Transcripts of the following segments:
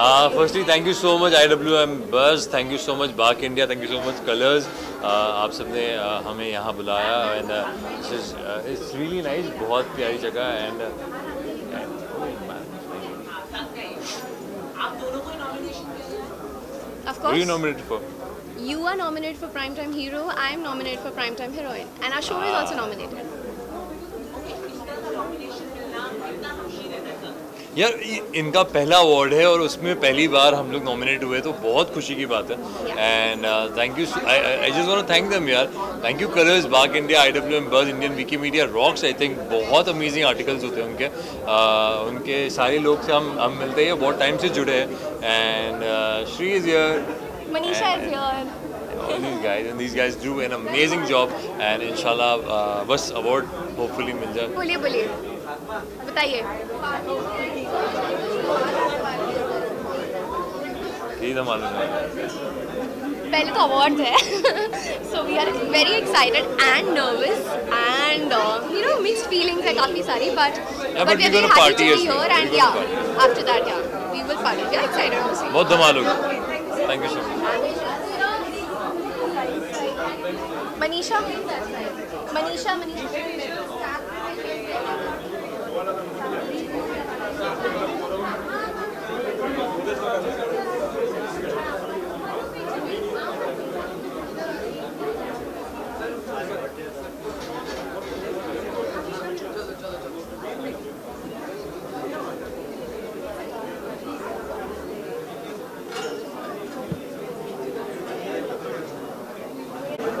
Uh, firstly, thank you so much IWM Buzz. Thank you so much Bark India. Thank you so much Colors. Uh, आप सबने uh, हमें यहाँ बुलाया uh, uh, it's really nice. बहुत प्यारी जगह uh, oh. Of are you nominated for? you are nominated for Primetime Hero. I am nominated for Primetime Heroine, and our show is also nominated. यार ये- इनका पहला अवार्ड है और उसमें पहली बार हम लोग नॉमिनेट हुए तो बहुत खुशी की बात है। And thank you I just want to thank them यार। Thank you colours Bagh India I W M Buzz Indian wiki media rocks I think बहुत अमेजिंग आर्टिकल्स होते हैं उनके। Uh, उनके सारे लोग से हम हम मिलते हैं बहुत टाइम से जुड़े हैं। And she is here Manisha is here. all these guys and these guys do an amazing job and inshallah uh, बस award hopefully मिल जाए। बोलिए बोलिए। बताइए। पहले तो अवार्ड है। So we are very excited and nervous and you know mix feelings है काफ़ी सारी but but we are party your and yeah after that yeah we will party we excited बहुत धमाल होगा। Thank you so much Manisha Manisha Manisha Manisha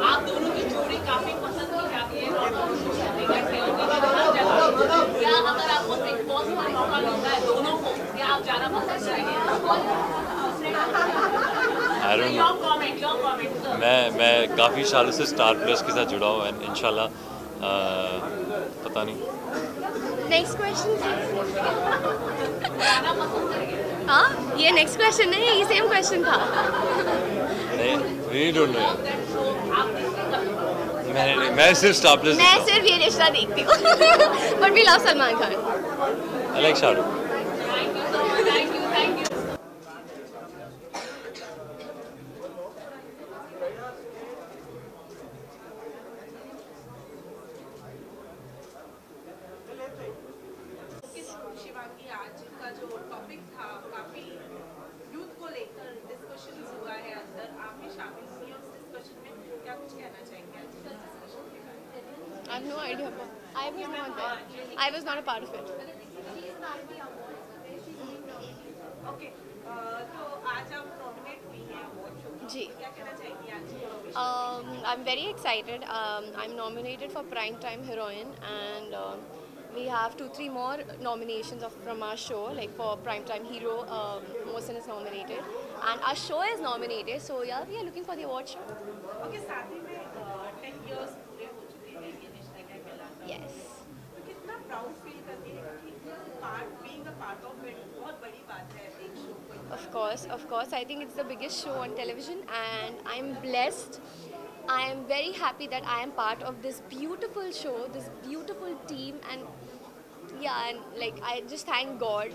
आप दोनों की जोड़ी काफ़ी पसंद की जाती है और कोशिश करने का खेलने का हर जगह या अगर आपको बिग बॉस में मौका मिलता है दोनों को क्या आप जाना पसंद करेंगे आई डोंट नो मैं मैं काफ़ी सालों से स्टार प्लस के साथ जुड़ा हूँ एंड इंशाल्लाह पता नहीं। नेक्स्ट क्वेश्चन हाँ। ये नेक्स्ट क्वेश्चन नहीं ये सेम क्वेश्चन था। नहीं डोंट नो मैंने नहीं मैं सिर्फ़ स्टार प्लस मैं सिर्फ़ ये रिश्ता देखती हूँ। But we love Salman Khan I like Shahrukh have no idea about. I was not there. I was not a part of it. Okay तो आज आप नॉमिनेट हुई हैं अवार्ड शो जी क्या कहना चाहेंगी आज की nomination? Um, I'm very excited. Um, I'm nominated for Primetime Heroine, and um, we have two, three more nominations of, from our show. Like for Primetime Hero, um, Mohsen is nominated, and our show is nominated. So yeah, we are looking for the award show. Okay साथ ही में ten Of course, of course. I think it's the biggest show on television, and I'm blessed. I am very happy that I am part of this beautiful show, this beautiful team, and yeah, and like I just thank God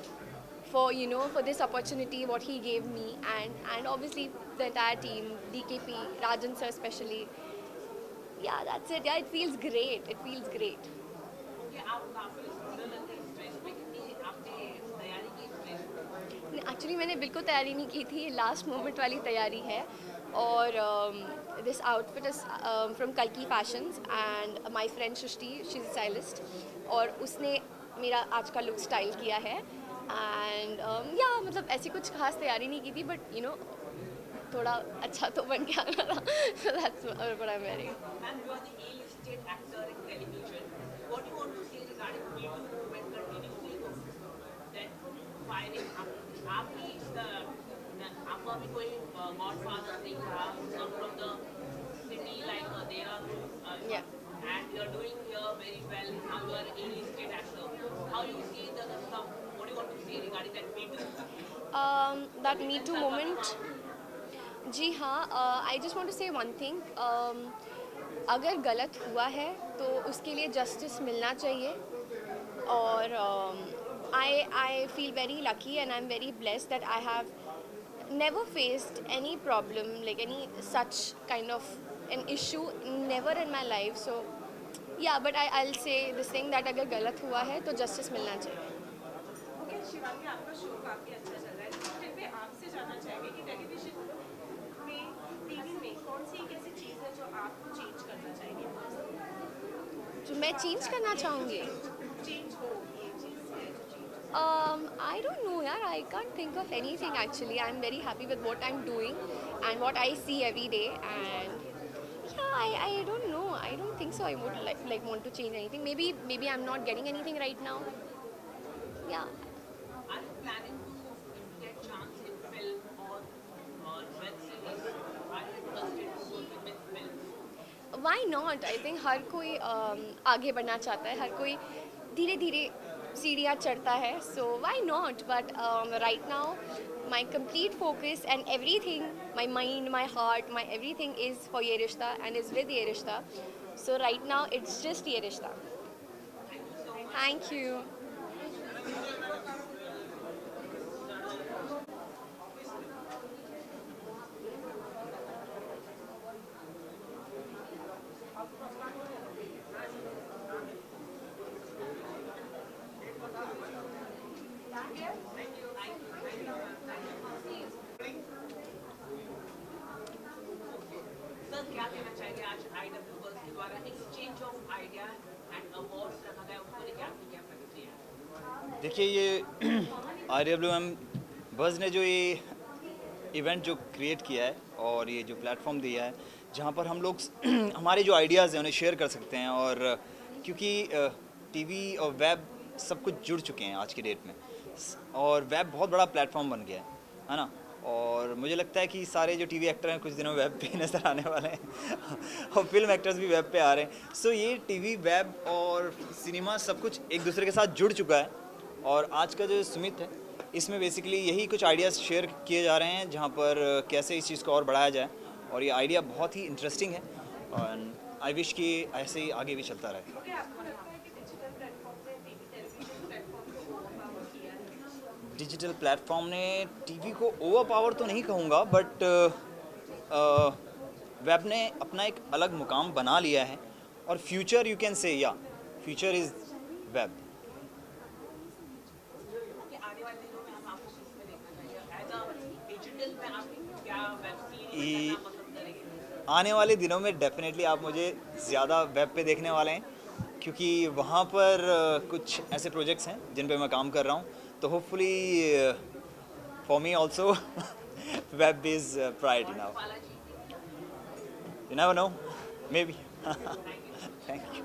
for you know for this opportunity what He gave me, and and obviously the entire team, DKP, Rajan sir especially. Yeah, that's it. Yeah, it feels great. It feels great. Actually मैंने बिल्कुल तैयारी नहीं की थी। Last moment वाली तैयारी है। और this outfit is from कल्की fashions and my friend Srishti she is stylist और उसने मेरा आज का लुक स्टाइल किया है। एंड या मतलब ऐसी कुछ खास तैयारी नहीं की थी बट यू नो थोड़ा अच्छा तो बन गया। था that's what Yeah. and you are doing here very well. Now you are A-listed actor. How you see the stuff? What do you want to say regarding that Me Too? um, that Me Too moment. जी हाँ I just want to say one thing अगर गलत हुआ है तो उसके लिए justice मिलना चाहिए और um, I, I feel very lucky and I'm very blessed that I have never faced any problem, like any such kind of an issue, never in my life. So, yeah, but I, I'll say this thing that अगर गलत हुआ है तो justice मिलना चाहिए okay Shivangi आपका show काफ़ी अच्छा चल रहा है फिर भी आपसे जानना चाहेंगे कि टेलीविज़न में टीवी में कौन सी एक ऐसी चीज़ है जो आपको चेंज करना चाहेंगे जो मैं चेंज करना चाहूँगी चेंज हो है Um, I don't know, yeah. I can't think of anything actually. I'm very happy with what I'm doing and what I see every day. And yeah, I, I don't know. I don't think so. I would like, like want to change anything. Maybe maybe I'm not getting anything right now. Yeah. Why not? I think हर कोई um, आगे बढ़ना चाहता है हर कोई धीरे धीरे सीढ़ियाँ चढ़ता है so why not but right now my complete focus and everything my mind my heart my everything is for Yeh Rishta and is with Yeh Rishta so right now it's just Yeh Rishta thank you आई प्रतिक्रिया? देखिए, ये R W M buzz ने जो ये event जो create किया है और ये जो प्लेटफॉर्म दिया है, जहाँ पर हम लोग हमारे जो आइडियाज़ हैं, उन्हें शेयर कर सकते हैं और क्योंकि टीवी और वेब सब कुछ जुड़ चुके हैं आज की डेट में। और वेब बहुत बड़ा प्लेटफॉर्म बन गया है है ना? और मुझे लगता है कि सारे जो टीवी एक्टर हैं कुछ दिनों वेब पे नज़र आने वाले हैं। और फ़िल्म एक्टर्स भी वेब पे आ रहे हैं। सो so, ये टीवी वेब और सिनेमा सब कुछ एक दूसरे के साथ जुड़ चुका है। और आज का जो सुमित है इसमें बेसिकली यही कुछ आइडियाज़ शेयर किए जा रहे हैं जहाँ पर कैसे इस चीज़ को और बढ़ाया जाए। और ये आइडिया बहुत ही इंटरेस्टिंग है। और आई विश कि ऐसे ही आगे भी चलता रहे ओके आपको लगता है कि डिजिटल प्लेटफॉर्म ने टीवी टेलीविज़न प्लेटफॉर्म को ओवरपावर किया है डिजिटल प्लेटफॉर्म ने टीवी को ओवर पावर तो नहीं कहूँगा बट वेब ने अपना एक अलग मुकाम बना लिया है। और फ्यूचर यू कैन से या फ्यूचर इज़ वेब आने वाले दिनों में डेफिनेटली आप मुझे ज़्यादा वेब पे देखने वाले हैं क्योंकि वहाँ पर कुछ ऐसे प्रोजेक्ट्स हैं जिन पे मैं काम कर रहा हूँ। So hopefully, uh, for me also, web is uh, priority now. You never know, maybe. Thank you.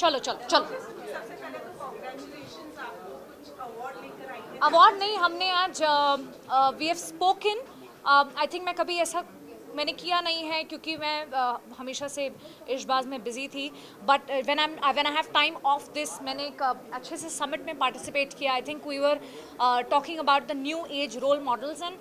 चलो चलो चलो। अवार्ड नहीं हमने आज we have spoken I think मैं कभी ऐसा मैंने किया नहीं है क्योंकि मैं uh, हमेशा से इशबाज में बिज़ी थी। But when I when I have time off this मैंने एक uh, अच्छे से समिट में पार्टिसिपेट किया। I think we were talking about the new age role models and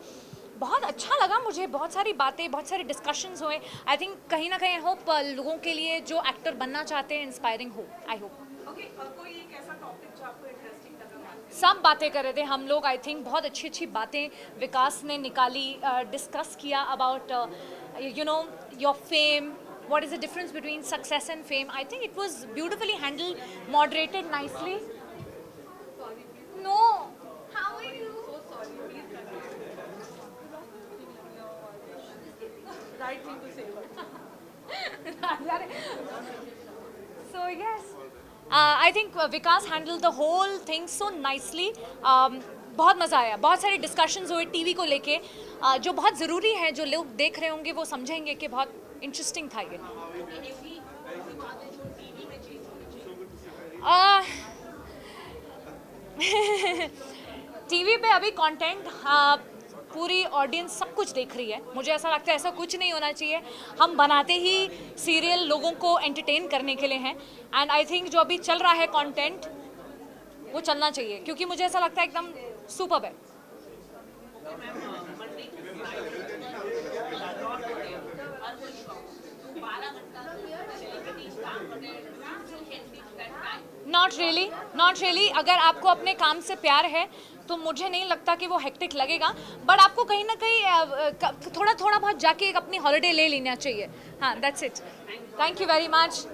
बहुत अच्छा लगा मुझे बहुत सारी बातें बहुत सारे डिस्कशंस हुए। आई थिंक कहीं ना कहीं होप लोगों के लिए जो एक्टर बनना चाहते हैं इंस्पायरिंग हो आई होप ओके और कोई एक ऐसा टॉपिक जो आपको इंटरेस्टिंग लगा? सब बातें कर रहे थे हम लोग आई थिंक बहुत अच्छी अच्छी बातें विकास ने निकाली डिस्कस uh, किया about you know your fame what is the difference between success and fame? I think it was beautifully handled moderated nicely no how are you right thing to say so yes. Uh, i think uh, vikas handled the whole thing so nicely. Um, बहुत मज़ा आया। बहुत सारे discussions हुए TV को लेके। Uh, जो बहुत ज़रूरी है जो लोग देख रहे होंगे वो समझेंगे कि बहुत इंटरेस्टिंग था ये। टीवी पे अभी कंटेंट पूरी ऑडियंस सब कुछ देख रही है। मुझे ऐसा लगता है ऐसा कुछ नहीं होना चाहिए। हम बनाते ही सीरियल लोगों को एंटरटेन करने के लिए हैं। एंड आई थिंक जो अभी चल रहा है कंटेंट वो चलना चाहिए। क्योंकि मुझे ऐसा लगता है एकदम सुपर है। नॉट रियली नॉट रियली अगर आपको अपने काम से प्यार है तो मुझे नहीं लगता कि वो हेक्टिक लगेगा बट आपको कहीं ना कहीं थोड़ा थोड़ा बहुत जाके एक अपनी हॉलीडे ले लेना चाहिए। हाँ that's it thank you very much